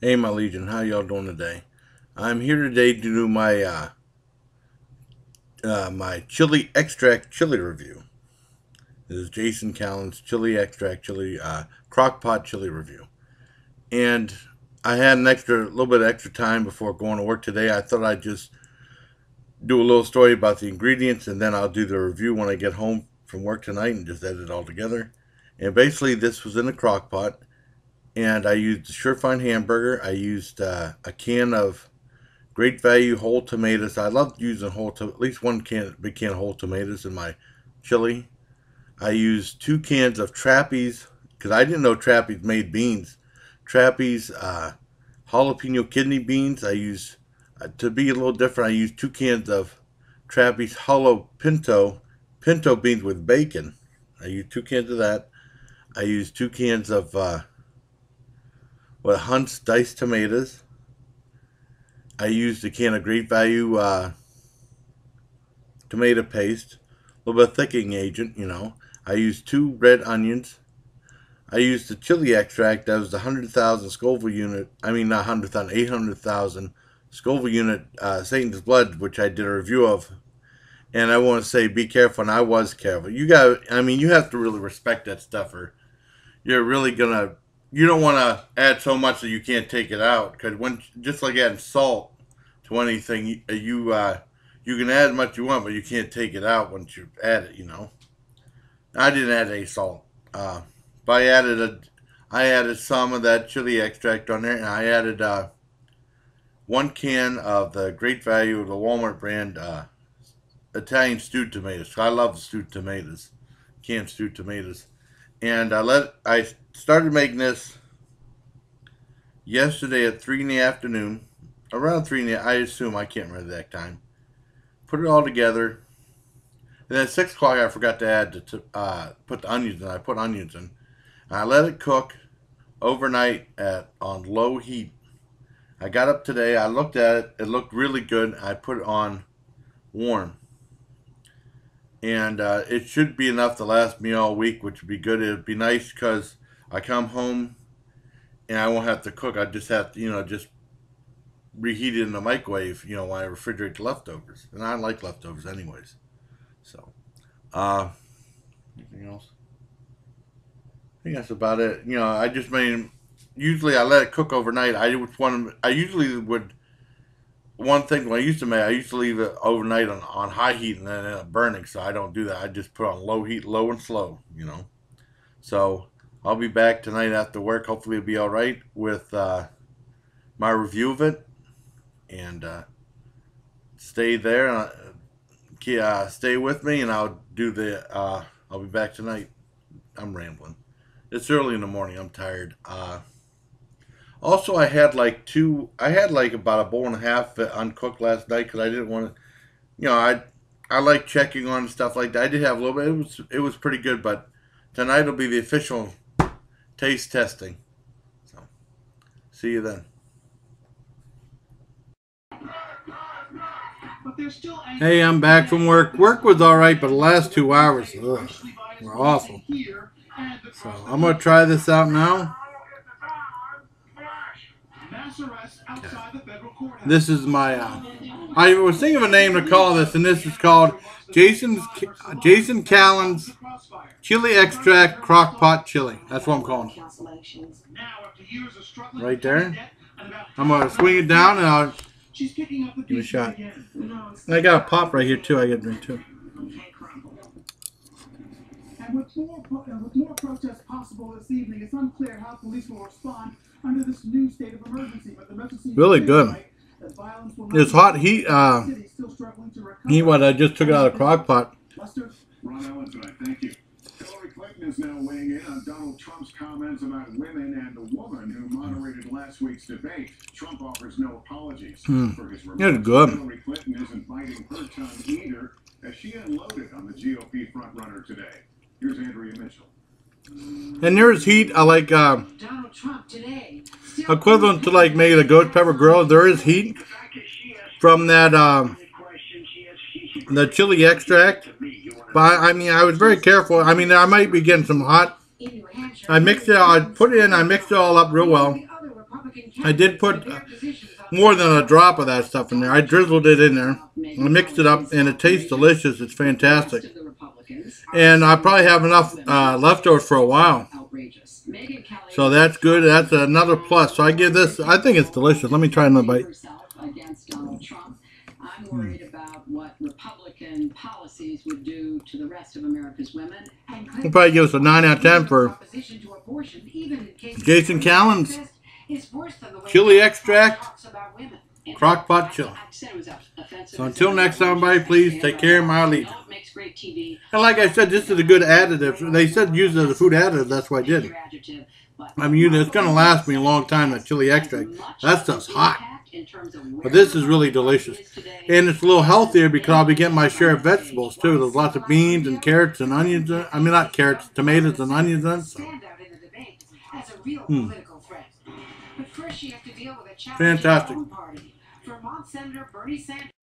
Hey, my Legion, how y'all doing today? I'm here today to do my uh, uh, my chili extract chili review. This is Jason Callan's chili extract chili uh, crock pot chili review. And I had an extra little bit of extra time before going to work today. I thought I'd just do a little story about the ingredients and then I'll do the review when I get home from work tonight and just edit it all together. And basically, this was in a crock pot and I used the Surefine hamburger. I used uh, a can of great value whole tomatoes. I love using whole to- at least one can big can of whole tomatoes in my chili. I used two cans of Trappey's because I didn't know Trappey's made beans. Trappey's uh, jalapeno kidney beans. I used uh, to be a little different. I used two cans of Trappey's hollow pinto pinto beans with bacon. I used two cans of that. I used two cans of uh, with Hunt's diced tomatoes. I used a can of Great Value uh, tomato paste, a little bit of thickening agent, you know. I used two red onions. I used the chili extract that was the 100,000 Scoville unit, I mean not 100,000, 800,000 Scoville unit uh, Satan's Blood, which I did a review of. And I want to say be careful, and I was careful. You got, I mean, you have to really respect that stuff, or you're really going to you don't want to add so much that you can't take it out because when just like adding salt to anything you you, uh, you can add as much you want but you can't take it out once you add it you know? I didn't add any salt uh, but i added a i added some of that chili extract on there and i added uh, one can of the great value of the walmart brand uh, italian stewed tomatoes i love stewed tomatoes canned stewed tomatoes and I let I started making this yesterday at three in the afternoon, around three in the I assume I can't remember that time. Put it all together, and then at six o'clock I forgot to add to uh, put the onions in. I put onions in. I let it cook overnight at on low heat. I got up today. I looked at it. It looked really good. I put it on warm and uh, it should be enough to last me all week, which would be good. It'd be nice because I come home and I won't have to cook. I just have to, you know, just reheat it in the microwave, you know, when I refrigerate the leftovers. And I like leftovers anyways. So, uh, anything else? I think that's about it. You know, I just made, usually I let it cook overnight. I just want to, I usually would one thing when I used to make, I used to leave it overnight on, on high heat and then end up burning. So I don't do that. I just put on low heat, low and slow, you know. So I'll be back tonight after work. Hopefully it'll be all right with uh, my review of it. And uh, stay there. Uh, uh stay with me and I'll do the, uh, I'll be back tonight. I'm rambling. It's early in the morning. I'm tired. Also, I had like two. I had like about a bowl and a half uncooked last night because I didn't want to. You know, I I like checking on stuff like that. I did have a little bit. It was it was pretty good, but tonight will be the official taste testing. So, see you then. Hey, I'm back from work. Work was all right, but the last two hours ugh, were awful. So I'm gonna try this out now. This is my. Uh, I was thinking of a name to call this, and this is called Jason's Jason Callan's Chili Extract Crock Pot Chili. That's what I'm calling it. Right there. I'm gonna swing it down and I'll give it a shot. I got a pop right here too. I get to drink too. And with more, with more protests possible this evening, it's unclear how police will respond under this new state of emergency. But the message really good. It's hot heat. Uh, heat what I just took it out of the crock pot. Ron Ellison, thank you. Hillary Clinton is now weighing in on Donald Trump's comments about women and the woman who moderated last week's debate. Trump offers no apologies mm. for his remarks. It's good. Hillary Clinton isn't biting her tongue either as she unloaded on the GOP frontrunner today. Here's Andrea Mitchell. And there's heat. I like uh, equivalent to like maybe the ghost pepper grill. There is heat from that uh, the chili extract. But I mean, I was very careful. I mean, I might be getting some hot. I mixed it. I put it in. I mixed it all up real well. I did put more than a drop of that stuff in there. I drizzled it in there. I mixed it up, and it tastes delicious. It's fantastic. And I probably have enough uh, leftovers for a while. So that's good. That's another plus. So I give this. I think it's delicious. Let me try another bite. Against Donald Trump. I'm worried about what Republican policies would do to the rest of America's women. We'll probably give us a 9 out of 10 for opposition to abortion, even in cases Jason Callan's. the is worse than the Chili extract, talks about crock pot chili. I said it was offensive. So until next time, everybody, please take care. of My I lead. know it makes great TV. And like I said, this is a good additive. They said use it as a food additive. That's why I did it. I mean, it's going to last me a long time, that chili extract. That stuff's hot. But this is really delicious. And it's a little healthier because I'll be getting my share of vegetables, too. There's lots of beans and carrots and onions. I mean, not carrots, tomatoes and onions it. So. stand out in the debate as a real Hmm. political threat. But first, she has to deal with a challenge Fantastic. Vermont Senator Bernie Sanders.